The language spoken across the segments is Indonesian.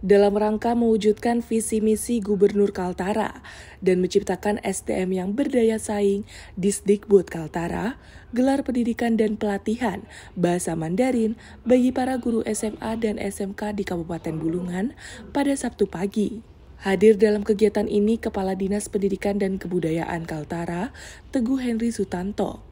dalam rangka mewujudkan visi misi Gubernur Kaltara dan menciptakan SDM yang berdaya saing, Disdikbud Kaltara gelar pendidikan dan pelatihan bahasa Mandarin bagi para guru SMA dan SMK di Kabupaten Bulungan pada Sabtu pagi. Hadir dalam kegiatan ini Kepala Dinas Pendidikan dan Kebudayaan Kaltara, Teguh Henry Sutanto,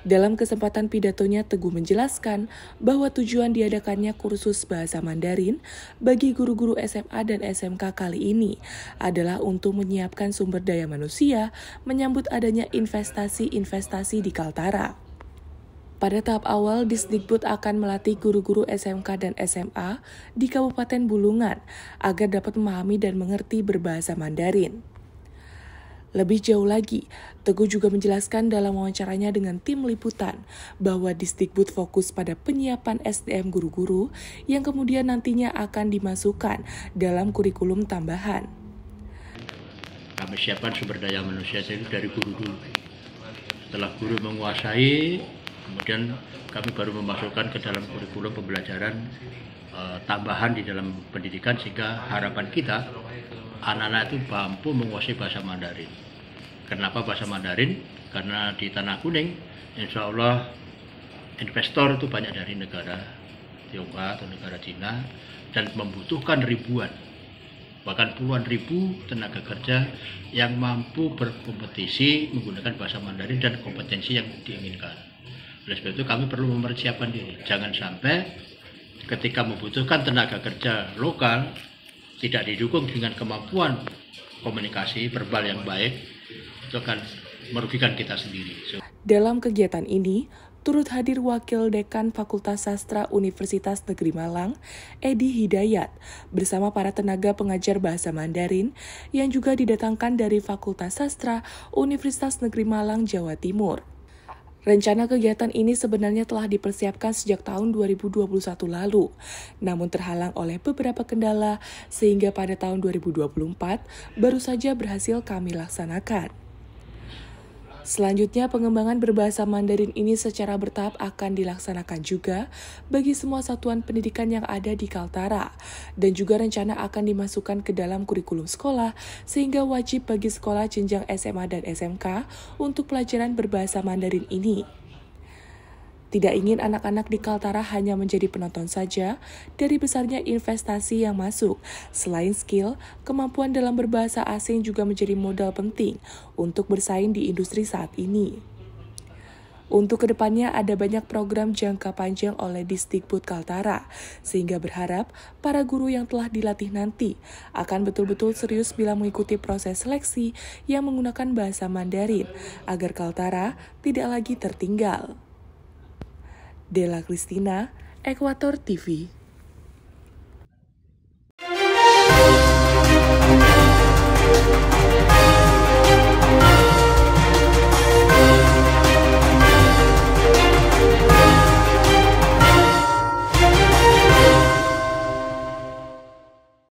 dalam kesempatan pidatonya, Teguh menjelaskan bahwa tujuan diadakannya kursus bahasa Mandarin bagi guru-guru SMA dan SMK kali ini adalah untuk menyiapkan sumber daya manusia menyambut adanya investasi-investasi di Kaltara. Pada tahap awal, Disdikbud akan melatih guru-guru SMK dan SMA di Kabupaten Bulungan agar dapat memahami dan mengerti berbahasa Mandarin. Lebih jauh lagi, Teguh juga menjelaskan dalam wawancaranya dengan tim liputan bahwa Disdikbud fokus pada penyiapan SDM guru-guru yang kemudian nantinya akan dimasukkan dalam kurikulum tambahan. Kami siapkan sumber daya manusia itu dari guru dulu. Setelah guru menguasai, kemudian kami baru memasukkan ke dalam kurikulum pembelajaran uh, tambahan di dalam pendidikan sehingga harapan kita anak-anak itu mampu menguasai bahasa Mandarin. Kenapa bahasa Mandarin? Karena di Tanah Kuning, insya Allah investor itu banyak dari negara Tiongkok atau negara Cina dan membutuhkan ribuan bahkan puluhan ribu tenaga kerja yang mampu berkompetisi menggunakan bahasa Mandarin dan kompetensi yang diinginkan. Oleh sebab itu kami perlu mempersiapkan diri. Jangan sampai ketika membutuhkan tenaga kerja lokal tidak didukung dengan kemampuan komunikasi verbal yang baik, itu akan merugikan kita sendiri. So, Dalam kegiatan ini, turut hadir Wakil Dekan Fakultas Sastra Universitas Negeri Malang, Edi Hidayat, bersama para tenaga pengajar bahasa Mandarin yang juga didatangkan dari Fakultas Sastra Universitas Negeri Malang, Jawa Timur. Rencana kegiatan ini sebenarnya telah dipersiapkan sejak tahun 2021 lalu, namun terhalang oleh beberapa kendala sehingga pada tahun 2024 baru saja berhasil kami laksanakan. Selanjutnya, pengembangan berbahasa Mandarin ini secara bertahap akan dilaksanakan juga bagi semua satuan pendidikan yang ada di Kaltara, dan juga rencana akan dimasukkan ke dalam kurikulum sekolah, sehingga wajib bagi sekolah jenjang SMA dan SMK untuk pelajaran berbahasa Mandarin ini. Tidak ingin anak-anak di Kaltara hanya menjadi penonton saja dari besarnya investasi yang masuk. Selain skill, kemampuan dalam berbahasa asing juga menjadi modal penting untuk bersaing di industri saat ini. Untuk ke depannya ada banyak program jangka panjang oleh Disdikbud Kaltara, sehingga berharap para guru yang telah dilatih nanti akan betul-betul serius bila mengikuti proses seleksi yang menggunakan bahasa Mandarin, agar Kaltara tidak lagi tertinggal. Della Cristina, Equator TV.